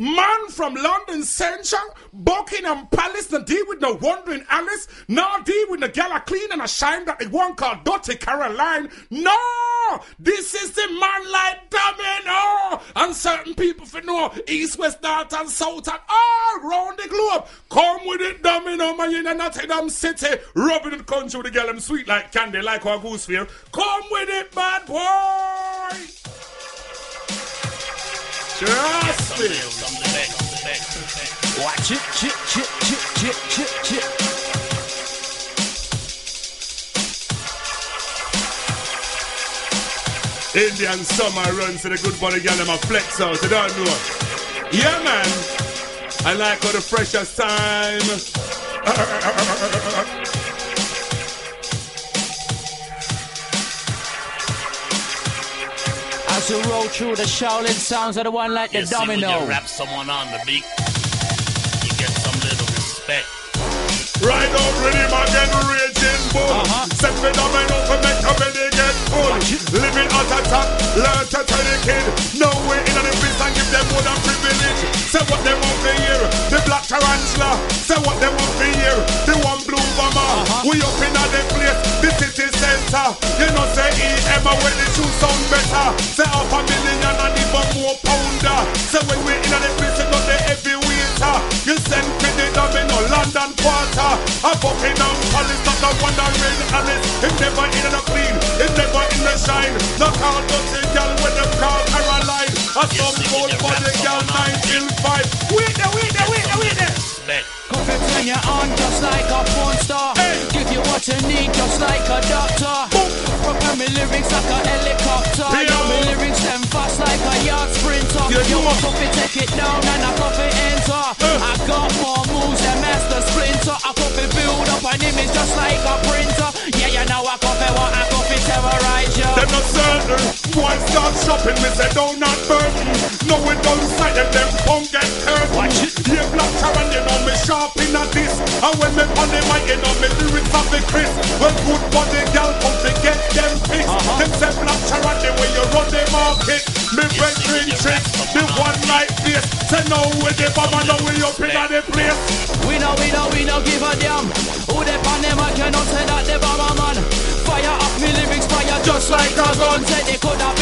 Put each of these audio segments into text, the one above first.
Man from London Central, Buckingham Palace, no deal with no wandering Alice, no deal with the gal a clean and a shine that the one called Dottie Caroline. No! This is the man like Domino! And certain people for know east, west, north, and south, and all round the globe. Come with it, Domino, man, in Nottingham City, rubbing the country with the gal, them sweet like candy, like our goose. Come with it, bad boy! Trust me. Watch it, chip, chip, chip, chip, chip, chip. Indian summer runs to the good body girl them a flex out, you don't know. Yeah man. I like all the freshest time. As we roll through the Shaolin sounds of the one like the You see, when you rap someone on the beat, you get some little respect. Right out rhythm again, raging bull. Uh-huh. Set me down and up and make your belly get full. Living at a top, learn to tell the kid. No way in the place and give them more than privilege. Say what they want to hear. The black tarantula. Say what they want to hear. The one Blu Bomma. We up in the place, the city center. You know say EM when the shoes sound better. Say half a million and even more pounder. Say when we in the place, you know the heavy waiter. You send for the domino London quarter. A Buckingham Palace, not the one that rain Alice. It never in the clean, it never in the shine. No call dirty girl when them call Caroline. A some gold for the girl 985. Wait there, wait there, wait there, wait there. Respect. Come and turn you on just like a porn star. Give you what you need just like a doctor. Prepare me lyrics like a helicopter. Yeah. Yo, me lyrics them fast like a yard sprinter. Yeah, Yo, you I are. coffee take it down and I coffee enter. Uh. I got more moves than Master Splinter. I coffee build up an image just like a printer. Yeah, you know I coffee what I coffee terrorize you. Them not certain. Boy start shopping, me say don't not burden. No we don't sight them, them punk get curtain. Watch it. Yeah, black Sharon, you know me sharp in a this. And when me on the mic, you know me lyrics have the crisp. Well, good body no with the Bomma, now we up in the place. We know, we know, we know, give a damn. Who they pan them, I cannot say that they bomber man. Fire up me lyrics, fire just like a gun. Say they could have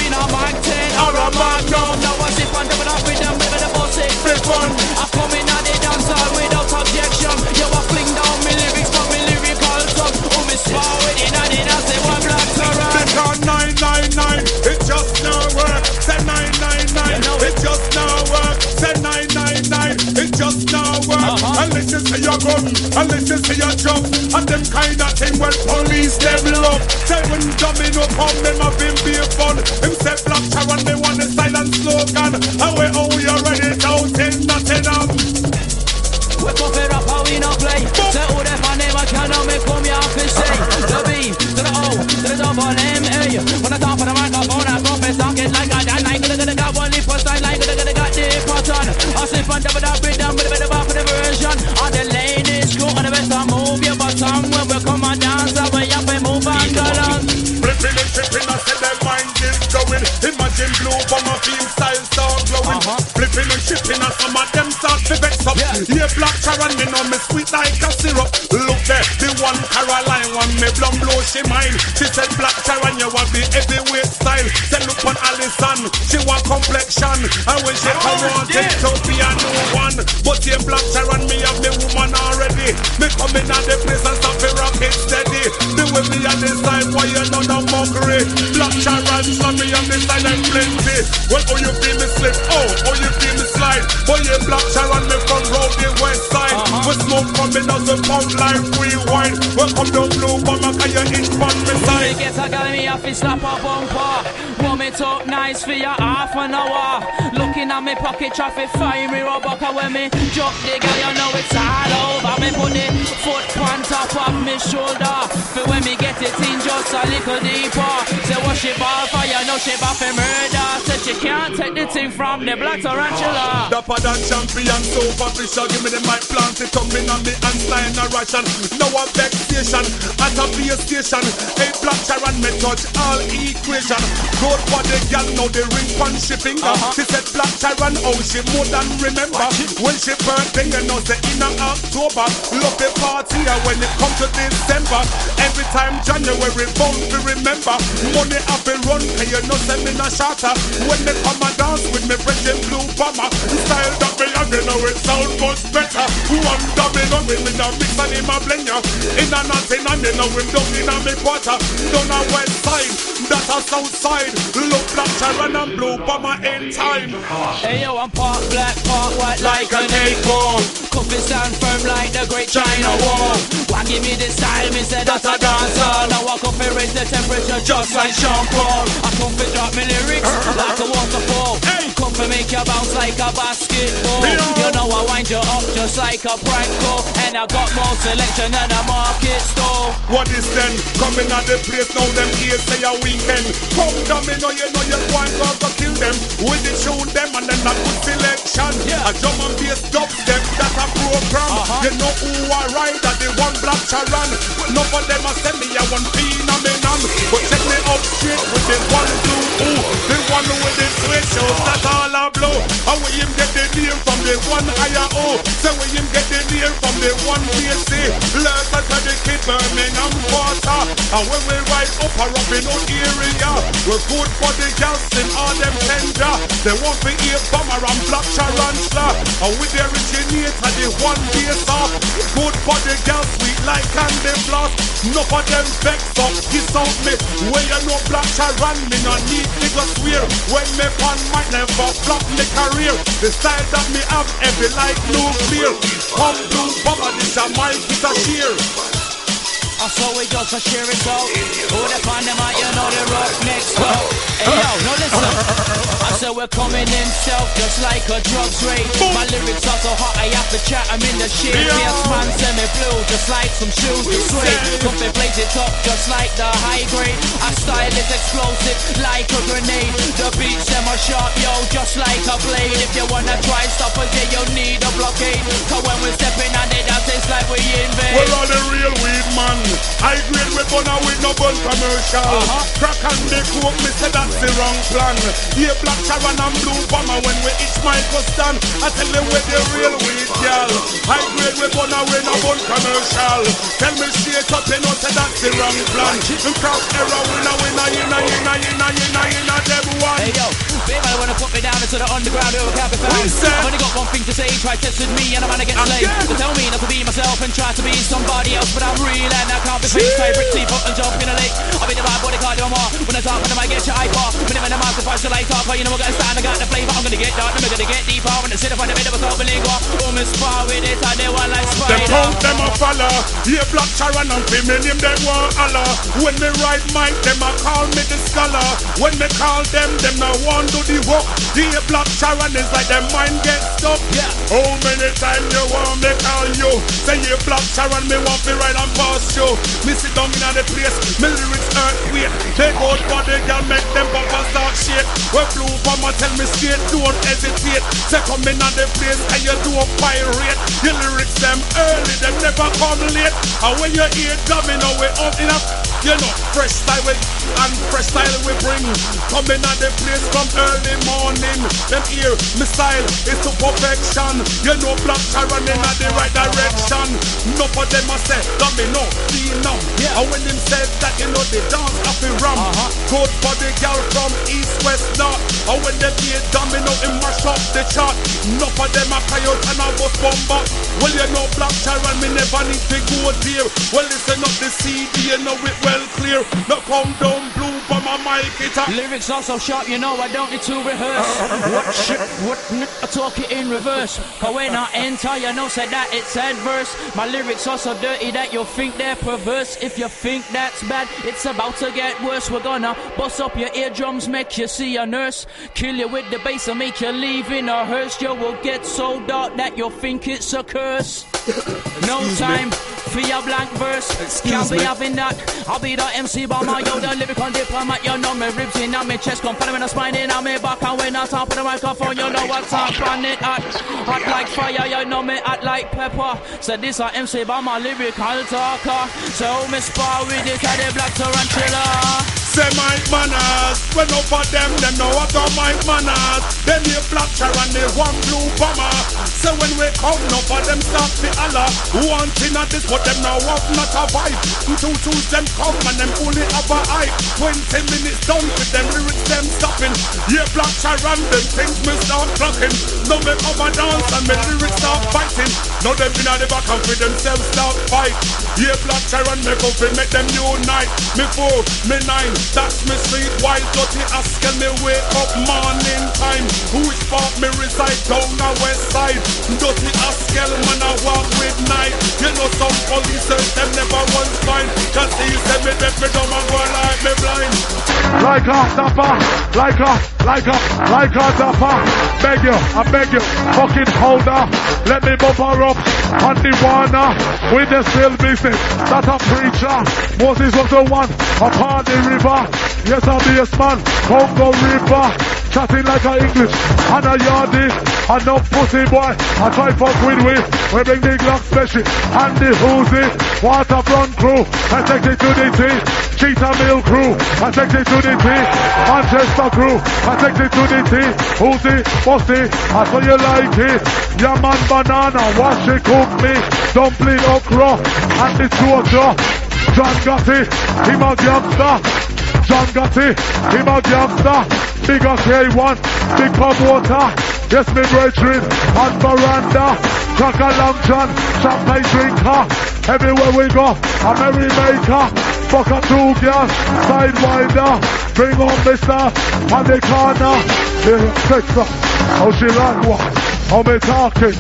Imagine Blu Bomma feel style start glowing. Uh-huh. Flipping and shipping, and some of them start to vex up. Yeah. Yeah, black Sharon, me know me sweet like a syrup. Look there, the one Caroline, one me blum blow she mine. She said black Sharon, you want the heavyweight style. Say look on Alison, she want complexion. And when she come on, it to be a new one. But yeah, black Sharon, me have me woman already. Me come in at the place and stop it rock it steady. The way me a decide why you know no mockery. Black Sharon, so me have the silent plenty. Well, oh you feel me slip, oh, oh you feel me slide. But yeah, black Sharon, me from road the west side. Uh-huh. We smoke coming out the pump like free wine. Welcome down Blu Bomma, can you hit on me Me side? get a gal me off his slap a bumper. Me talk nice for your half an hour. Looking at me pocket traffic, find me rubber. When me drop the gal, you know it's all over. Me put the foot on top of me shoulder. For when me get it in just a little deeper. Say what she ball for, you know she ball for murder. Said she can't take the thing from the black tarantula. Dapper than champion, superficial. Give me the mic plant, it up in on me the Einstein a ration. A back station, at a base station. Black Sharon, me touch all equation. Road body girl know the ring punch she finger. Uh-huh. She said black Sharon, oh she more than remember. When she birthday, you know say in October. Love the party and when it come to December. Every time January bound to remember. Money I to run, and you know send me no shatter. When they come and dance with me friends in Blu Bomma. Style that me have, you know it sound much better. One double on with me now mix and him a blend ya. In a nothing and you know him down in a me quarter. Down a west side, that a south side. Look black Sharon and Blu Bomma in time. Hey yo, I'm part black, part white like an eight ball. Stand firm like the great China wall. Why give me this time? Said that's a dancer. Now I come fi raise the temperature just like Sean Paul. I come fi drop me lyrics like a waterfall. Hey. Make you bounce like a basketball. You know I wind you up just like a prank call. And I got more selection than a market store. What is then? Coming at the place now them here say a weekend. Come down me know you know you want to go kill them. With the tune them and then a good selection. Yeah. A drum and bass dubstep that a program. Uh-huh. You know who I ride that the one black charan. But No for them a send me a one phenomenon. But check me up straight with the one blue ooh. The one with the sweat shows that all a blow. And where him get the name from the one higher oh. So where him get the the one BC. Last I water. And when we ride up a Robin Hood area, we're good for the girls in all them tender. They want to hear Bomma and black tarantula. And we the originator, the one base up. Good for the girls, sweet like candy floss. No for them vex up, kiss out me. When you know black taran, me no need go swear. When me pan might never flop me career. The style that me have heavy like nuclear. Come Blu Bomma, this a my it's a sheer. I saw we just so share it out. Who the fan them out, you know the rock next go. Hey yo, no listen. I said we're coming in self just like a drugs rate. My lyrics are so hot I chat, I'm in the shit. Yeah. Yes, man, send me blue, just like some shoes to say. Coffee blaze it up just like the high grade. I style is explosive like a grenade. The beats them are sharp, yo, just like a blade. If you wanna try stop us, yeah, you need a blockade. Cause when we're stepping on it, that tastes like we invade. We're all the real weed man. High grade we burn with no bun commercial. Uh-huh. Crack and the coke, me say that's the wrong plan. Yeah, black Sharon and Blu Bomma when we each Michael stand. I tell you where the real weed, High grade we burn with no bun commercial. Tell me straight up, you know say that's the wrong plan. In crowd error, winner, winner, winner, winner, winner, winner, winner, them one. Hey yo, man wanna put me down into the underground who can't be found. I've only got one thing to say, try test with me and I'm gonna get slayed. So tell me not to be myself and try to be somebody else, but I'm real and I can't be fake. Play brick teeth up and jump in a lake. I'll be the bad body card, you more. When I talk, when I might get your eye bar. When I'm in the mouth, if I still like talk, you know I got to stand, I got the flavor. I'm gonna get dark, I'm gonna get deeper. When I sit up on the bed of a top bilingual, oh, me spar with it, and they want like Them spider. count them a follow. Yeah, black Sharon and name them one Allah. When me ride mic, them a call me the scholar. When me call them, them no want do the work. Yeah, black Sharon is like them mind get stuck. Yeah. How many times you want me call you? Say yeah, black Sharon, me want fi ride and pass you. Me sit down in the place, me lyrics earthquake. Take out body, girl, make them and start shit. When Blu Bomma tell me straight, don't hesitate. Say come in on the place, and you do a pirate. Your lyrics them early, them never come late. And when you hear drumming, now we up enough. You know, fresh style we and fresh style we bring. Coming at the place from early morning. Them hear me style is to perfection. You know, black Sharon in the right direction. No for them I say, dummy no, feel now. Yeah. And when them says that, you know, they dance off the ram. Uh-huh. Good for the girl from east, west, north. And when they hear domino, it mash up the chart. No for them a coyote and a bus bomber. Well, you know, black Sharon, me never need to go there. Well, listen up the CD, you know it well clear. No come down blue for my mic, it up. Lyrics are so sharp, you know I don't need to rehearse. what shit, what n- I talk it in reverse. Cause when I enter, you know, say that it's adverse. My lyrics are so dirty that you'll think they're perverse. If you think that's bad, it's about to get worse. We're gonna bust up your eardrums, make you see a nurse. Kill you with the bass and make you leave in a hearse. You will get so dark that you'll think it's a curse. No time for your blank verse. Can't be having that. I'll be the MC Bomma, yo, the lyrical diplomat. You know me ribs in on me chest, come in the spine in on me back. And when I top of the microphone, you know what's up on it. Hot, hot like fire, you know me hot like pepper. So this a MC Bomma, lyrical talker. So me spar with the black tarantula. Say my manners. When over them, them know what are my manners. Them here black chair and Come, no for them stop the Allah. One thing at this, but them now have not a vibe. Two twos them come and them only have a hype. Twenty minutes done with them lyrics, them stopping. Yeah, black chair and them things me start blocking. No me over dance and me lyrics start fighting. Now them in the back and with themselves start fight. Yeah, black and make up and make them unite. Me four, me nine, that's me street. Wild dirty asking me wake up morning time. Which part me reside down the west side? Dirty Askel when I walk with night. You know some police them never once find. Cause he said me deaf me dumb and go like me blind. Like a dapper, like a, like a, like a dapper. Beg you, I beg you, fucking hold up. Let me bump her up on the wanna with the still business. That a preacher. Moses was the one upon the river. Yes, I'm the man, Congo River. Chatting like a English and a yardie and no pussy boy. I try fuck with we. We bring the Glock special and the Uzi. Waterfront crew. I take it to the T. Cheetah Mill crew. I take it to the T. Manchester crew. I take it to the T. Uzi, Bossy. I saw you like it. Yeah man banana. Wash it, cook me. Dumpling okra. And the Georgia. John Gotti. Him a gangster. John Gotti, him a gangster, big as K1, big promoter, yes me brethren, on veranda, crack a long john, champagne drinker, everywhere we go, a merry maker, fuck a two girls, sidewinder, bring on Mr. on the sexa, how she what, how me talking,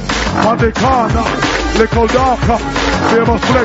corner, little darker, famous flex.